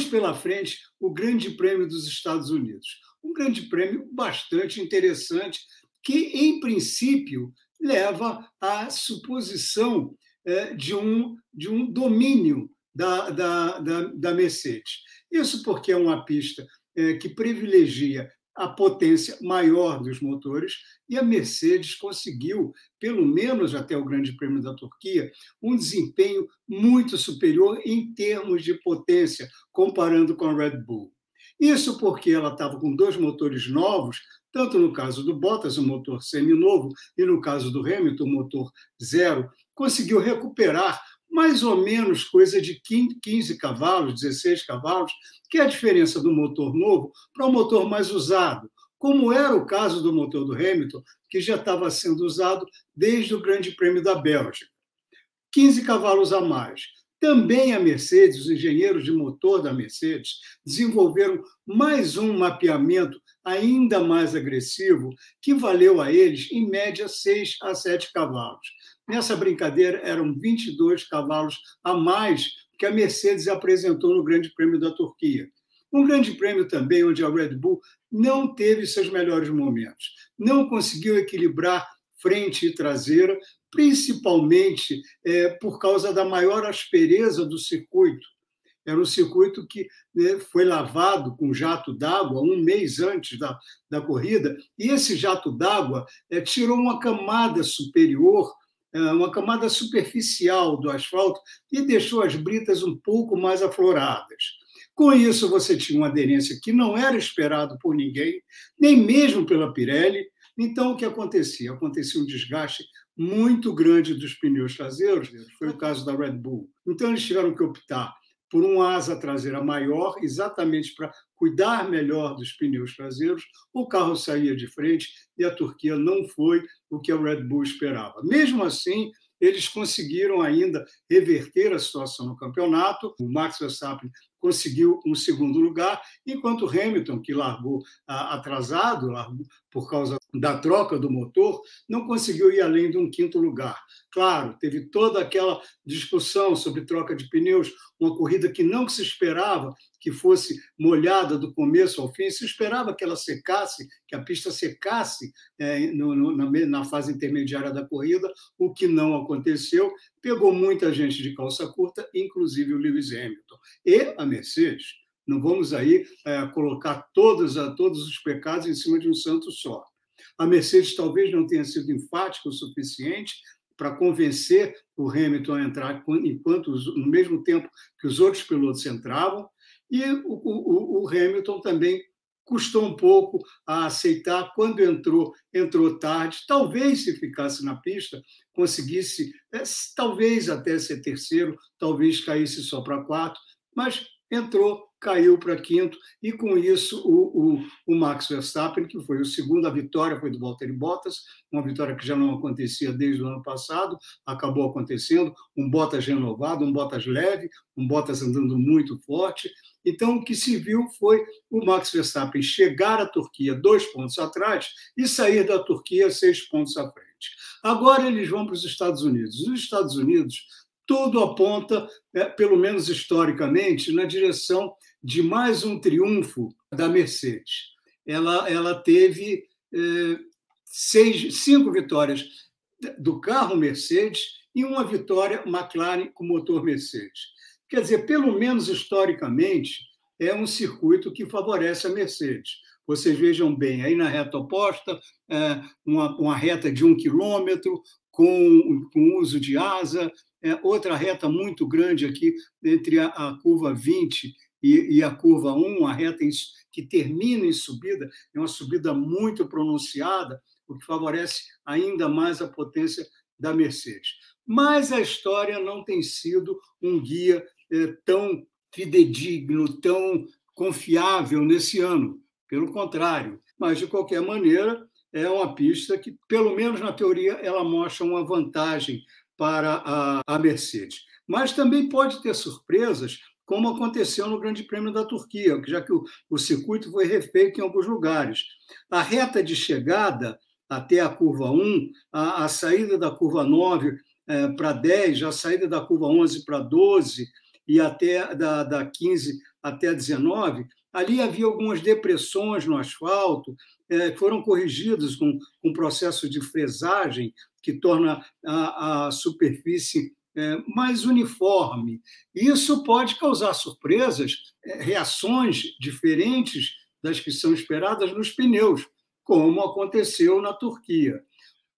temos pela frente o Grande Prêmio dos Estados Unidos. Um grande prêmio bastante interessante, que, em princípio, leva à suposição é, de, um, de um domínio da, da, da, da Mercedes. Isso porque é uma pista é, que privilegia a potência maior dos motores e a Mercedes conseguiu, pelo menos até o Grande Prêmio da Turquia, um desempenho muito superior em termos de potência, comparando com a Red Bull. Isso porque ela estava com dois motores novos, tanto no caso do Bottas, um motor seminovo, e no caso do Hamilton, um motor zero, conseguiu recuperar mais ou menos coisa de 15 cavalos, 16 cavalos, que é a diferença do motor novo para o motor mais usado, como era o caso do motor do Hamilton, que já estava sendo usado desde o Grande Prêmio da Bélgica. 15 cavalos a mais. Também a Mercedes, os engenheiros de motor da Mercedes, desenvolveram mais um mapeamento ainda mais agressivo, que valeu a eles, em média, 6 a 7 cavalos. Nessa brincadeira, eram 22 cavalos a mais que a Mercedes apresentou no Grande Prêmio da Turquia. Um grande prêmio também onde a Red Bull não teve seus melhores momentos, não conseguiu equilibrar frente e traseira, principalmente é, por causa da maior aspereza do circuito. Era um circuito que né, foi lavado com jato d'água um mês antes da, da corrida, e esse jato d'água é, tirou uma camada superior uma camada superficial do asfalto e deixou as britas um pouco mais afloradas. Com isso, você tinha uma aderência que não era esperado por ninguém, nem mesmo pela Pirelli. Então, o que acontecia? Acontecia um desgaste muito grande dos pneus traseiros, foi o caso da Red Bull. Então, eles tiveram que optar por uma asa traseira maior, exatamente para cuidar melhor dos pneus traseiros. O carro saía de frente e a Turquia não foi o que a Red Bull esperava. Mesmo assim, eles conseguiram ainda reverter a situação no campeonato. O Max Verstappen conseguiu um segundo lugar, enquanto Hamilton, que largou atrasado, largou por causa da troca do motor, não conseguiu ir além de um quinto lugar. Claro, teve toda aquela discussão sobre troca de pneus, uma corrida que não se esperava que fosse molhada do começo ao fim, se esperava que ela secasse, que a pista secasse é, no, no, na, na fase intermediária da corrida, o que não aconteceu. Pegou muita gente de calça curta, inclusive o Lewis Hamilton. E a Mercedes. Não vamos aí é, colocar todos, todos os pecados em cima de um santo só. A Mercedes talvez não tenha sido enfática o suficiente para convencer o Hamilton a entrar enquanto no mesmo tempo que os outros pilotos entravam e o, o, o Hamilton também custou um pouco a aceitar quando entrou entrou tarde talvez se ficasse na pista conseguisse é, talvez até ser terceiro talvez caísse só para quarto mas entrou caiu para quinto, e com isso o, o, o, Max Verstappen, que foi o segundo, a vitória foi do Valtteri Bottas, uma vitória que já não acontecia desde o ano passado, acabou acontecendo, um Bottas renovado, um Bottas leve, um Bottas andando muito forte. Então, o que se viu foi o Max Verstappen chegar à Turquia dois pontos atrás e sair da Turquia seis pontos à frente. Agora eles vão para os Estados Unidos. Os Estados Unidos tudo aponta, é, pelo menos historicamente, na direção de mais um triunfo da Mercedes. Ela, ela teve é, seis, cinco vitórias do carro Mercedes e uma vitória McLaren com motor Mercedes. Quer dizer, pelo menos historicamente, é um circuito que favorece a Mercedes. Vocês vejam bem, aí na reta oposta, é, uma, uma reta de um quilômetro, com, com uso de asa, é, outra reta muito grande aqui entre a, a curva 20 e, e, a curva 1, a reta em, que termina em subida, é uma subida muito pronunciada, o que favorece ainda mais a potência da Mercedes. Mas a história não tem sido um guia é, tão fidedigno, tão confiável nesse ano. Pelo contrário. Mas, de qualquer maneira, é uma pista que, pelo menos na teoria, ela mostra uma vantagem para a, a Mercedes. Mas também pode ter surpresas, como aconteceu no Grande Prêmio da Turquia, já que o, o circuito foi refeito em alguns lugares. A reta de chegada até a curva 1, a, a saída da curva 9 é, para 10, a saída da curva 11 para 12 e até da, da 15 até a 19, ali havia algumas depressões no asfalto, é, foram corrigidas com um processo de fresagem que torna a, a superfície mais uniforme. Isso pode causar surpresas, é, reações diferentes das que são esperadas nos pneus, como aconteceu na Turquia.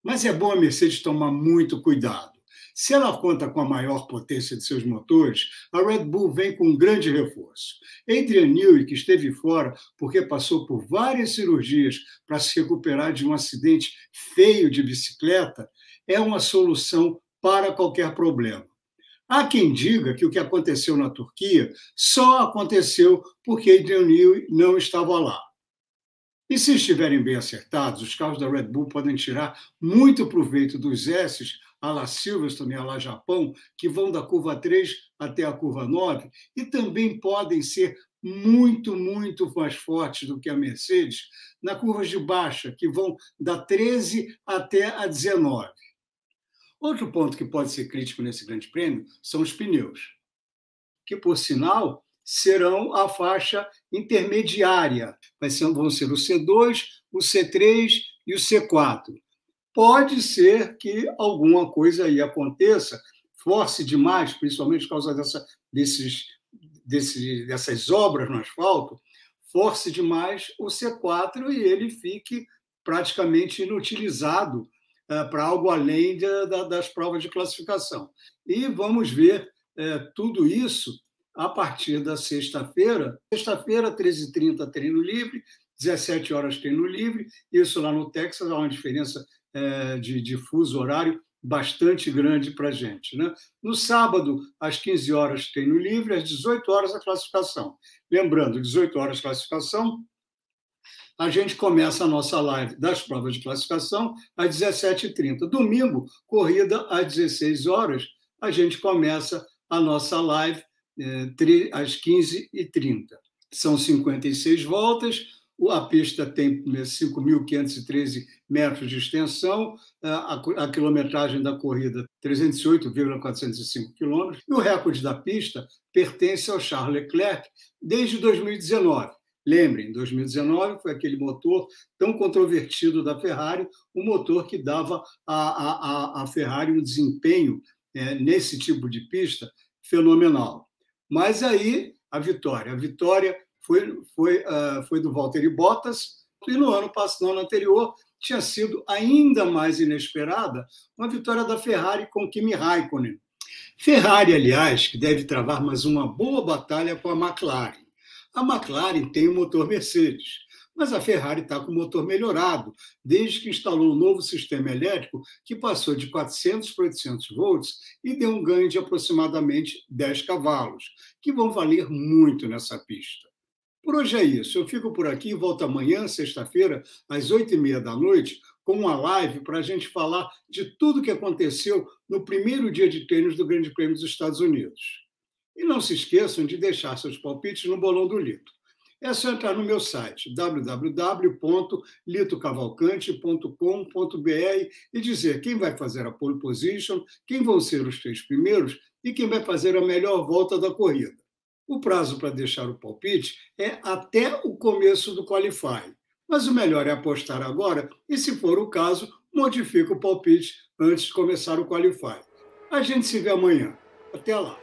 Mas é bom a Mercedes tomar muito cuidado. Se ela conta com a maior potência de seus motores, a Red Bull vem com um grande reforço. Adrian Newey, que esteve fora porque passou por várias cirurgias para se recuperar de um acidente feio de bicicleta, é uma solução para qualquer problema. Há quem diga que o que aconteceu na Turquia só aconteceu porque Adrian não estava lá. E se estiverem bem acertados, os carros da Red Bull podem tirar muito proveito dos S's a la Silverstone e a la Japão, que vão da curva 3 até a curva 9, e também podem ser muito, muito mais fortes do que a Mercedes na curva de baixa, que vão da 13 até a 19. Outro ponto que pode ser crítico nesse grande prêmio são os pneus, que, por sinal, serão a faixa intermediária. vão ser o C2, o C3 e o C4 pode ser que alguma coisa aí aconteça, force demais, principalmente por causa dessa, desses, desse, dessas obras no asfalto, force demais o C4 e ele fique praticamente inutilizado para algo além de, da, das provas de classificação. E vamos ver uh, tudo isso a partir da sexta-feira. Sexta-feira, 13h30, treino livre, 17 horas treino livre. Isso lá no Texas há uma diferença é, de, de fuso horário bastante grande para a gente. Né? No sábado, às 15 horas, treino livre, às 18 horas, a classificação. Lembrando, 18 horas classificação, a gente começa a nossa live das provas de classificação às 17h30. Domingo, corrida às 16 horas, a gente começa a nossa live é, às 15h30. São 56 voltas, a pista tem 5.513 né, metros de extensão, a, a quilometragem da corrida 308,405 quilômetros, e o recorde da pista pertence ao Charles Leclerc desde 2019. Lembrem, 2019 foi aquele motor tão controvertido da Ferrari, o motor que dava à, Ferrari um desempenho é, nesse tipo de pista fenomenal. Mas aí a vitória. A vitória foi, foi, uh, foi do Valtteri Bottas, e no ano passado, no ano anterior, tinha sido ainda mais inesperada uma vitória da Ferrari com Kimi Raikkonen. Ferrari, aliás, que deve travar mais uma boa batalha com a McLaren. A McLaren tem o motor Mercedes, mas a Ferrari está com o motor melhorado, desde que instalou um novo sistema elétrico que passou de 400 para 800 volts e deu um ganho de aproximadamente 10 cavalos, que vão valer muito nessa pista. Por hoje é isso. Eu fico por aqui e volto amanhã, sexta-feira, às oito e meia da noite, com uma live para a gente falar de tudo o que aconteceu no primeiro dia de treinos do Grande Prêmio dos Estados Unidos. E não se esqueçam de deixar seus palpites no bolão do Lito. É só entrar no meu site www.litocavalcante.com.br e dizer quem vai fazer a pole position, quem vão ser os três primeiros e quem vai fazer a melhor volta da corrida. O prazo para deixar o palpite é até o começo do Qualify. Mas o melhor é apostar agora e, se for o caso, modifica o palpite antes de começar o Qualify. A gente se vê amanhã. Até lá.